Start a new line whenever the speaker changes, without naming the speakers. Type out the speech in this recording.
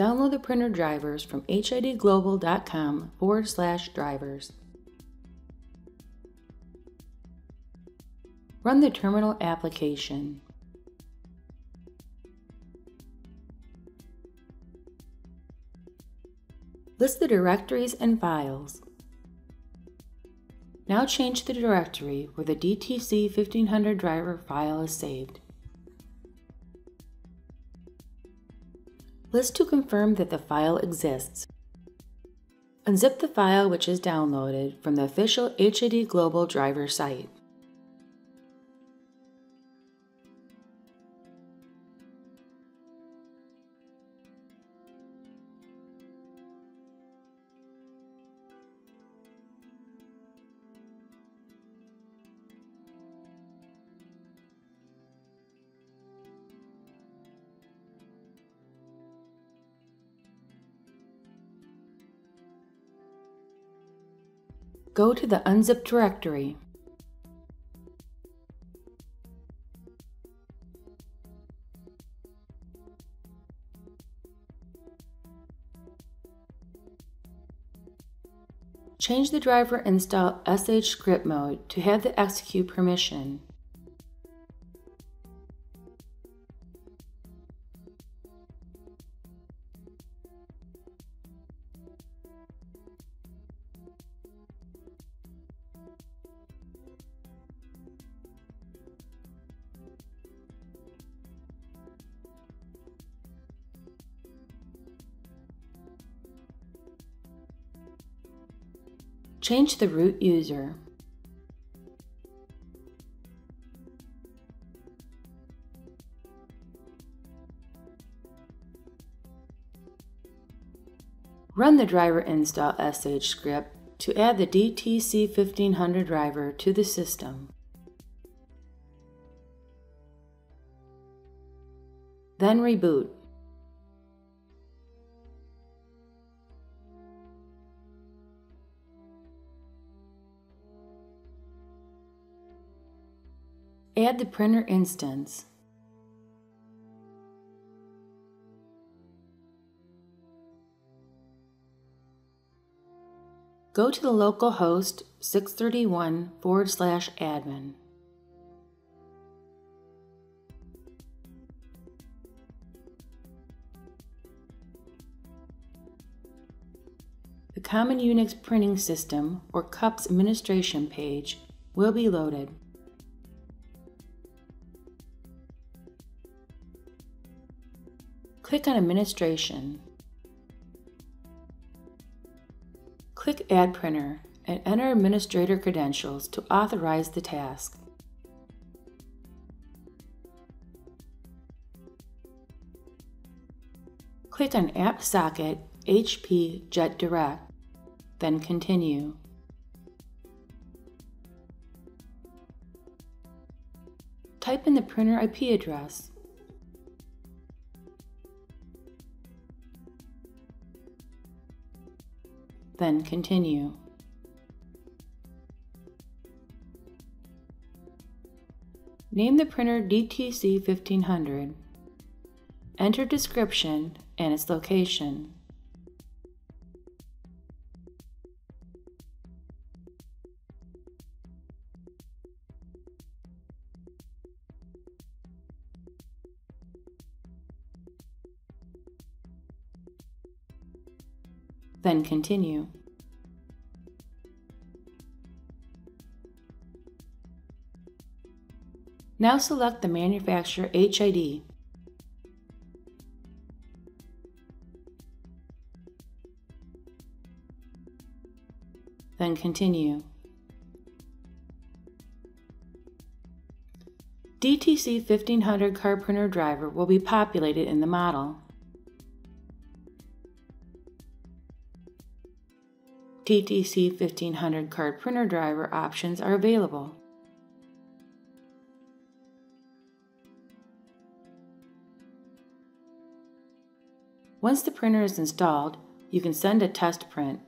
Download the printer drivers from hidglobal.com forward slash drivers. Run the terminal application. List the directories and files. Now change the directory where the DTC 1500 driver file is saved. List to confirm that the file exists. Unzip the file which is downloaded from the official HID Global driver site. Go to the unzipped directory. Change the driver install sh script mode to have the execute permission. Change the root user. Run the driver install sh script to add the DTC 1500 driver to the system. Then reboot. Add the printer instance. Go to the local host 631 forward slash admin. The Common Unix Printing System or CUPS administration page will be loaded. Click on Administration. Click Add Printer and enter administrator credentials to authorize the task. Click on App Socket HP Jet Direct, then Continue. Type in the printer IP address then continue. Name the printer DTC 1500. Enter description and its location. then continue. Now select the manufacturer HID. Then continue. DTC 1500 card printer driver will be populated in the model. DTC 1500 card printer driver options are available. Once the printer is installed, you can send a test print